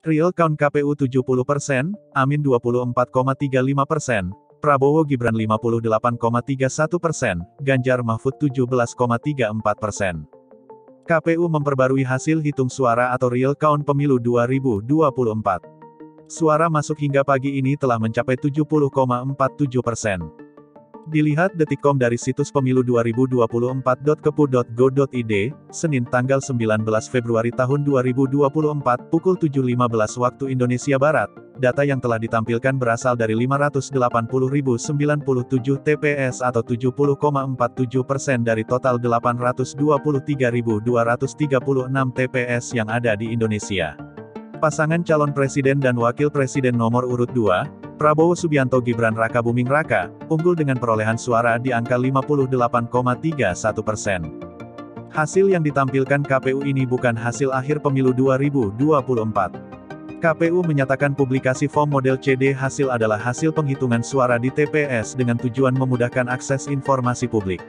Real count KPU 70%, Amin 24,35%, Prabowo Gibran 58,31%, Ganjar Mahfud 17,34%. KPU memperbarui hasil hitung suara atau real count pemilu 2024. Suara masuk hingga pagi ini telah mencapai 70,47 persen. Dilihat detikcom dari situs pemilu 2024.kepu.go.id, Senin tanggal 19 Februari tahun 2024, pukul 7.15 waktu Indonesia Barat, data yang telah ditampilkan berasal dari 580.097 TPS atau 70,47 persen dari total 823.236 TPS yang ada di Indonesia. Pasangan calon presiden dan wakil presiden nomor urut 2, Prabowo Subianto Gibran Raka Buming Raka, unggul dengan perolehan suara di angka 58,31 persen. Hasil yang ditampilkan KPU ini bukan hasil akhir pemilu 2024. KPU menyatakan publikasi form model CD hasil adalah hasil penghitungan suara di TPS dengan tujuan memudahkan akses informasi publik.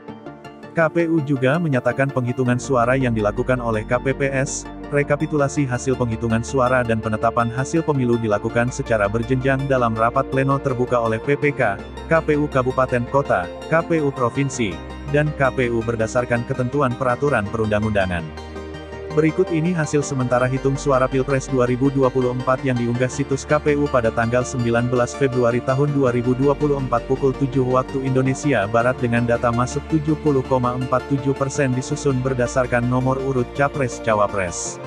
KPU juga menyatakan penghitungan suara yang dilakukan oleh KPPS, rekapitulasi hasil penghitungan suara dan penetapan hasil pemilu dilakukan secara berjenjang dalam rapat pleno terbuka oleh PPK, KPU Kabupaten Kota, KPU Provinsi, dan KPU berdasarkan ketentuan peraturan perundang-undangan. Berikut ini hasil sementara hitung suara Pilpres 2024 yang diunggah situs KPU pada tanggal 19 Februari tahun 2024 pukul 7 waktu Indonesia Barat dengan data masuk 70,47% disusun berdasarkan nomor urut Capres-Cawapres.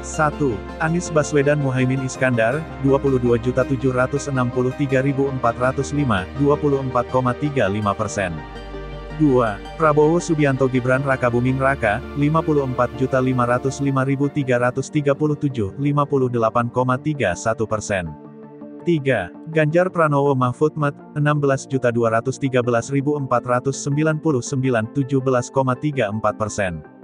1. Anies Baswedan Muhaimin Iskandar, 22.763.405, 24,35%. 2. Prabowo Subianto Gibran Raka Buming Raka, 54.505.337, 58,31 persen. 3. Ganjar Pranowo Mahfud Mat, 16.213.499, 17,34 persen.